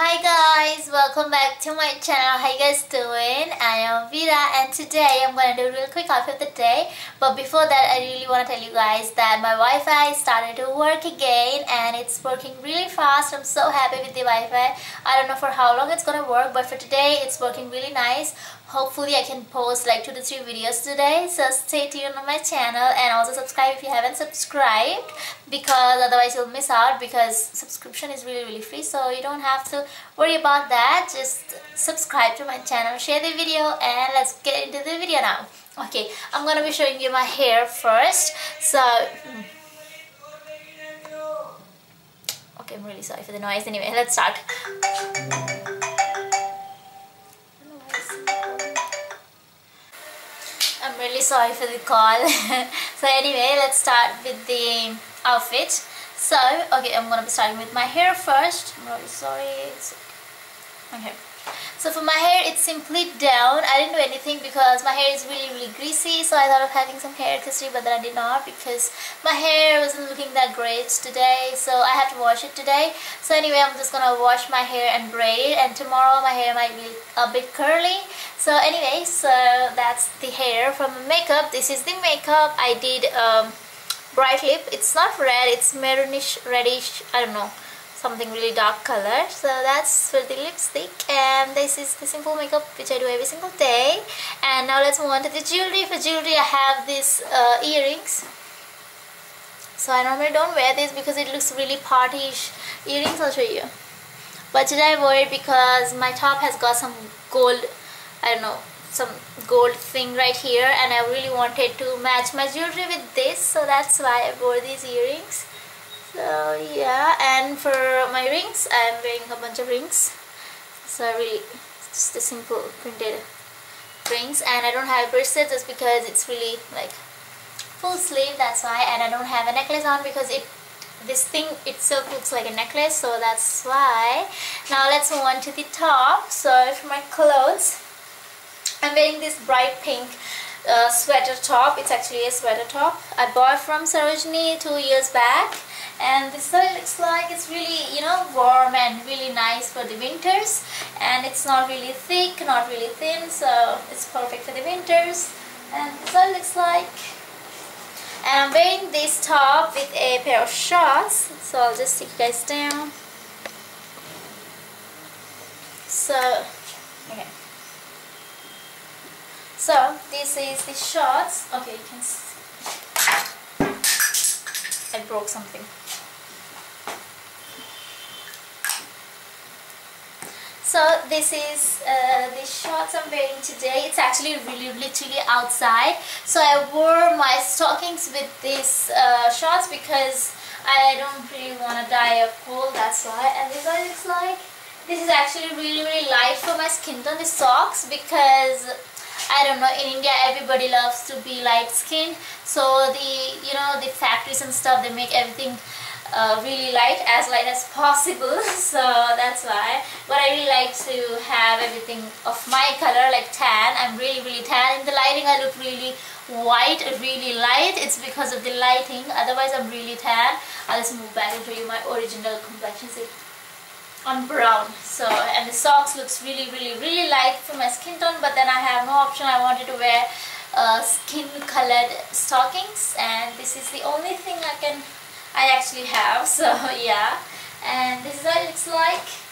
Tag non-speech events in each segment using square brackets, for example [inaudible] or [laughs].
Hi guys, welcome back to my channel. How you guys doing? I am Vida and today I'm going to do a real quick outfit of the day. But before that, I really want to tell you guys that my Wi-Fi started to work again and it's working really fast. I'm so happy with the Wi-Fi. I don't know for how long it's going to work, but for today it's working really nice hopefully I can post like two to three videos today. So stay tuned on my channel and also subscribe if you haven't subscribed because otherwise you'll miss out because subscription is really really free. So you don't have to worry about that. Just subscribe to my channel share the video and let's get into the video now. Okay I'm gonna be showing you my hair first. So okay I'm really sorry for the noise. Anyway let's start really sorry for the call. [laughs] so anyway, let's start with the outfit. So, okay, I'm gonna be starting with my hair first. I'm really sorry. Okay. So for my hair, it's simply down. I didn't do anything because my hair is really, really greasy. So I thought of having some hair accessory, but then I did not because my hair wasn't looking that great today. So I have to wash it today. So anyway, I'm just gonna wash my hair and braid it. And tomorrow my hair might be a bit curly. So anyway, so that's the hair from makeup. This is the makeup. I did um, bright lip. It's not red. It's maroonish, reddish. I don't know something really dark color. So that's for the lipstick. And this is the simple makeup which I do every single day. And now let's move on to the jewelry. For jewelry I have these uh, earrings. So I normally don't wear this because it looks really partyish earrings I'll show you. But today I wore it because my top has got some gold I don't know some gold thing right here. And I really wanted to match my jewelry with this. So that's why I wore these earrings so yeah and for my rings I'm wearing a bunch of rings. So really just a simple printed rings. And I don't have a bracelet just because it's really like full sleeve that's why. And I don't have a necklace on because it this thing itself looks like a necklace so that's why. Now let's move on to the top. So for my clothes I'm wearing this bright pink uh, sweater top. It's actually a sweater top I bought from Sarojini two years back and this one looks like it's really you know warm and really nice for the winters. And it's not really thick not really thin so it's perfect for the winters. And this one looks like. And I'm wearing this top with a pair of shorts so I'll just take you guys down. So okay. So this is the shorts. Okay you can see I broke something So this is uh, the shorts I'm wearing today. It's actually really literally outside. So I wore my stockings with these uh, shorts because I don't really want to die of cold. That's why. And this one looks like this is actually really really light for my skin tone. The socks because I don't know in India everybody loves to be light skinned. So the you know the factories and stuff they make everything uh, really light, as light as possible. [laughs] So that's why. But I really like to have everything of my color, like tan. I'm really, really tan. In the lighting, I look really white, really light. It's because of the lighting. Otherwise, I'm really tan. I'll just move back and show you my original complexion. See? I'm brown. So, and the socks looks really, really, really light for my skin tone. But then I have no option. I wanted to wear uh, skin colored stockings. And this is the only thing I can I actually have [laughs] so yeah and this is what it looks like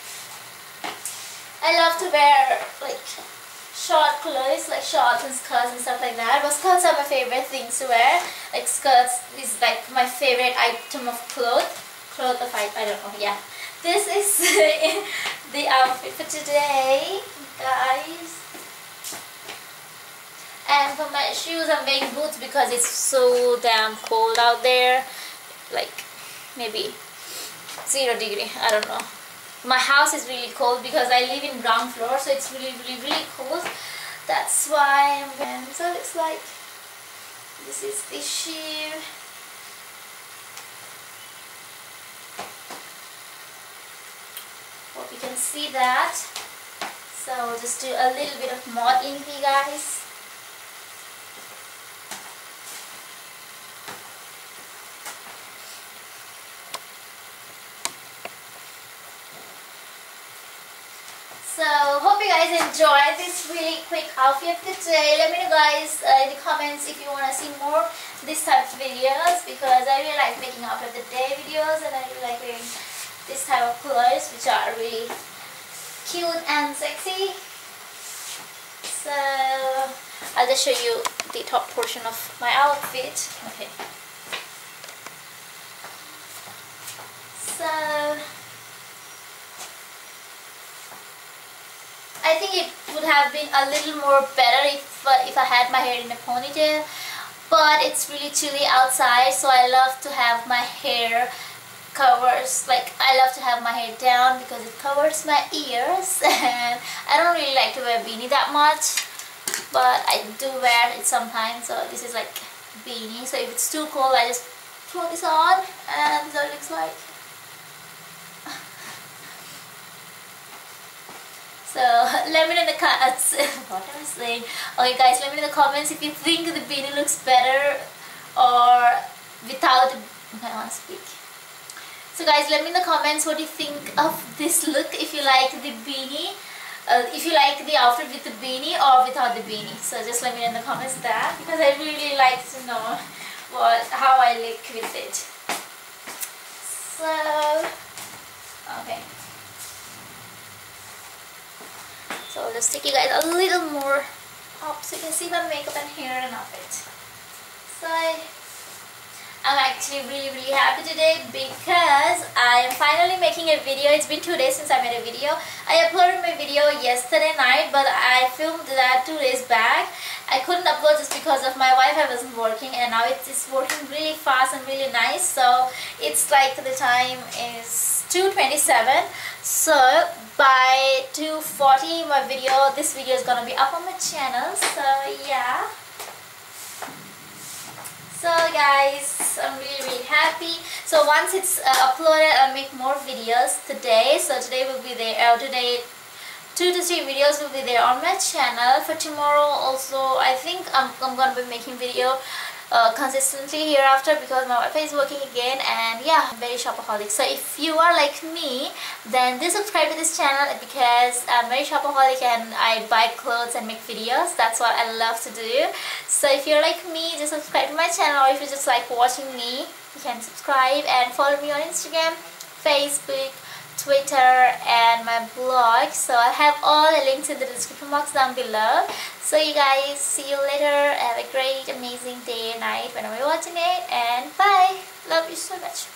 I love to wear like short clothes like shorts and skirts and stuff like that. But skirts are my favorite things to wear. Like skirts is like my favorite item of clothes cloth of I, I don't know yeah. This is [laughs] the outfit for today guys. And for my shoes I'm wearing boots because it's so damn cold out there. Like maybe zero degree I don't know my house is really cold because I live in ground floor so it's really really really cold. That's why I'm so it's like this is the shoe hope you can see that. So just do a little bit of modeling here guys So hope you guys enjoyed this really quick outfit today. Let me know guys uh, in the comments if you want to see more this type of videos because I really like making outfit of the day videos and I really like wearing this type of clothes which are really cute and sexy. So I'll just show you the top portion of my outfit. Okay. So I think it would have been a little more better if if I had my hair in a ponytail but it's really chilly outside so I love to have my hair covers like I love to have my hair down because it covers my ears [laughs] and I don't really like to wear beanie that much but I do wear it sometimes so this is like beanie so if it's too cold I just throw this on and so it looks like so [laughs] let me know in the comments [laughs] what am I saying okay guys let me know in the comments if you think the beanie looks better or without I want to speak so guys, let me in the comments what you think of this look. If you like the beanie, uh, if you like the outfit with the beanie or without the beanie. So just let me know in the comments that because I really like to know [laughs] what how I look with it. So, okay. So just take you guys a little more up so you can see my makeup and hair and outfit. So I'm actually really really happy today because I am finally making a video. It's been two days since I made a video. I uploaded my video yesterday night but I filmed that two days back. I couldn't upload just because of my Wi-Fi wasn't working and now it is working really fast and really nice. So it's like the time is 2.27 so by 2.40 my video, this video is gonna be up on my channel. So yeah. So guys i'm really really happy. So once it's uh, uploaded i'll make more videos today. So today will be there uh, today two to three videos will be there on my channel. For tomorrow also i think i'm, I'm gonna be making video uh, consistently hereafter because my Wi-Fi is working again and yeah I'm very shopaholic. So if you are like me then do subscribe to this channel because I'm very shopaholic and I buy clothes and make videos. That's what I love to do. So if you're like me just subscribe to my channel. Or if you just like watching me you can subscribe and follow me on Instagram Facebook Twitter and my blog. So I have all the links in the description box down below. So you guys see you later. Have a great amazing day and night whenever you're watching it. And bye. Love you so much